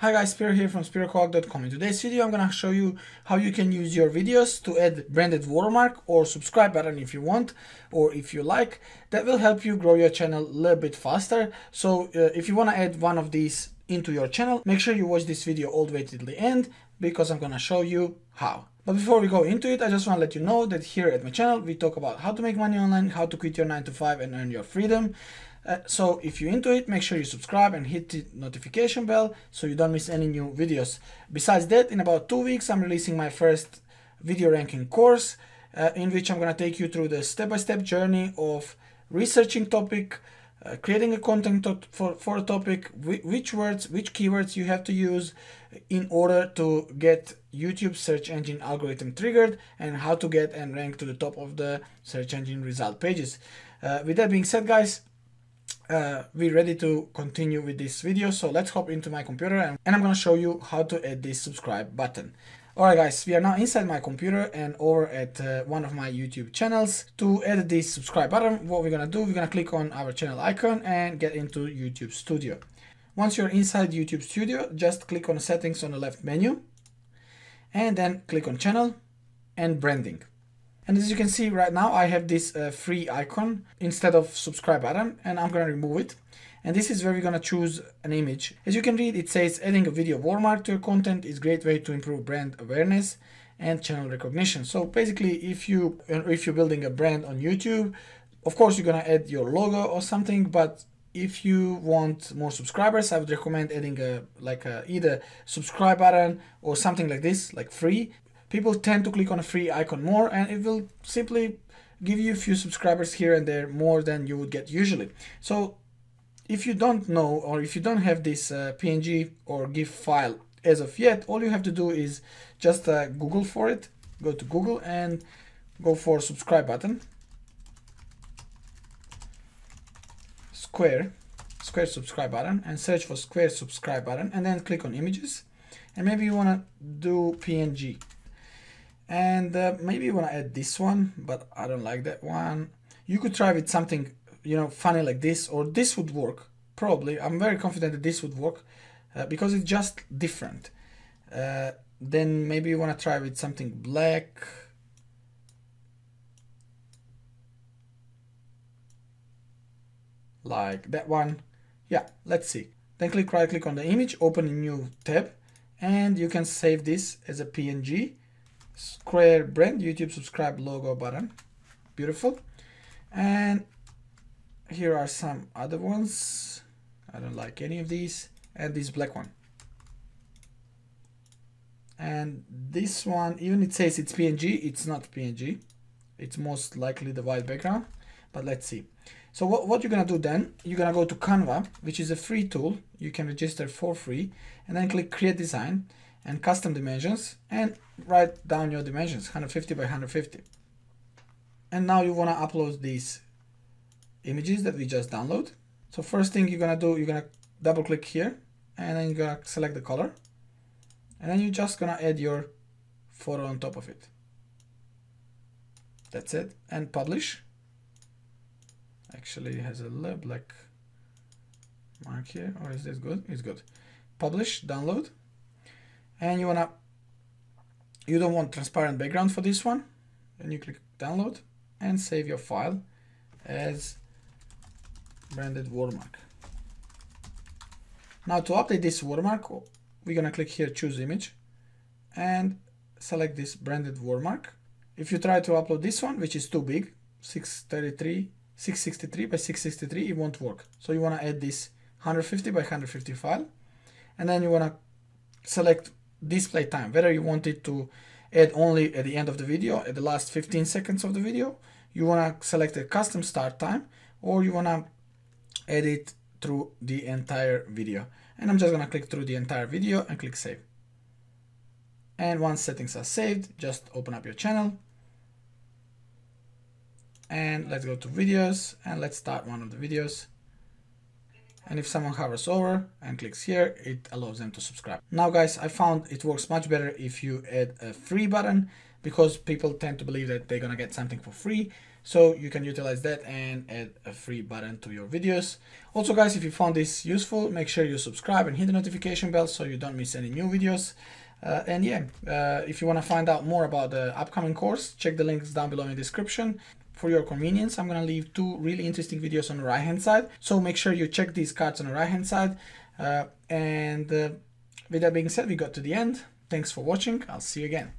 Hi guys, Spiro here from SpiroKovac.com. In today's video, I'm gonna show you how you can use your videos to add branded watermark or subscribe button if you want or if you like. That will help you grow your channel a little bit faster. So uh, if you wanna add one of these into your channel, make sure you watch this video all the way to the end because I'm gonna show you how. But before we go into it, I just want to let you know that here at my channel, we talk about how to make money online, how to quit your 9 to 5 and earn your freedom. Uh, so if you're into it, make sure you subscribe and hit the notification bell so you don't miss any new videos. Besides that, in about two weeks, I'm releasing my first video ranking course uh, in which I'm going to take you through the step-by-step -step journey of researching topic, uh, creating a content for, for a topic, which words, which keywords you have to use in order to get YouTube search engine algorithm triggered and how to get and rank to the top of the search engine result pages. Uh, with that being said, guys, uh, we're ready to continue with this video. So let's hop into my computer and, and I'm going to show you how to add this subscribe button. Alright guys, we are now inside my computer and over at uh, one of my YouTube channels. To add this subscribe button, what we're gonna do, we're gonna click on our channel icon and get into YouTube Studio. Once you're inside YouTube Studio, just click on settings on the left menu and then click on channel and branding. And as you can see right now, I have this uh, free icon instead of subscribe button and I'm gonna remove it. And this is where we're gonna choose an image. As you can read, it says adding a video watermark to your content is a great way to improve brand awareness and channel recognition. So basically, if you if you're building a brand on YouTube, of course you're gonna add your logo or something, but if you want more subscribers, I would recommend adding a like a, either subscribe button or something like this, like free, people tend to click on a free icon more and it will simply give you a few subscribers here and there more than you would get usually. So if you don't know or if you don't have this uh, PNG or GIF file as of yet, all you have to do is just uh, Google for it, go to Google and go for subscribe button, square, square subscribe button and search for square subscribe button and then click on images. And maybe you want to do PNG and uh, maybe you want to add this one but I don't like that one. You could try with something you know funny like this or this would work probably. I'm very confident that this would work uh, because it's just different. Uh, then maybe you want to try with something black. Like that one. Yeah let's see. Then click right click on the image open a new tab and you can save this as a png square brand YouTube subscribe logo button. Beautiful. And here are some other ones. I don't like any of these. And this black one. And this one even it says it's PNG it's not PNG it's most likely the white background but let's see. So what, what you're gonna do then you're gonna go to Canva which is a free tool. You can register for free and then click create design and custom dimensions and write down your dimensions 150 by 150 and now you want to upload these images that we just download. So first thing you're gonna do you're gonna double click here and then you're gonna select the color. And then you're just gonna add your photo on top of it. That's it. And publish. Actually it has a little black mark here. Or is this good? It's good. Publish download and you wanna you don't want transparent background for this one then you click download and save your file as branded watermark. Now to update this watermark we're gonna click here choose image and select this branded watermark. If you try to upload this one which is too big 633 663 by 663 it won't work. So you want to add this 150 by 150 file and then you want to select display time, whether you want it to add only at the end of the video, at the last 15 seconds of the video, you want to select a custom start time, or you want to edit through the entire video. And I'm just going to click through the entire video and click save. And once settings are saved, just open up your channel. And let's go to videos and let's start one of the videos and if someone hovers over and clicks here it allows them to subscribe now guys i found it works much better if you add a free button because people tend to believe that they're gonna get something for free So you can utilize that and add a free button to your videos. Also guys, if you found this useful, make sure you subscribe and hit the notification bell so you don't miss any new videos. Uh, and yeah, uh, if you want to find out more about the upcoming course, check the links down below in the description. For your convenience, I'm to leave two really interesting videos on the right hand side. So make sure you check these cards on the right hand side. Uh, and uh, with that being said, we got to the end. Thanks for watching. I'll see you again.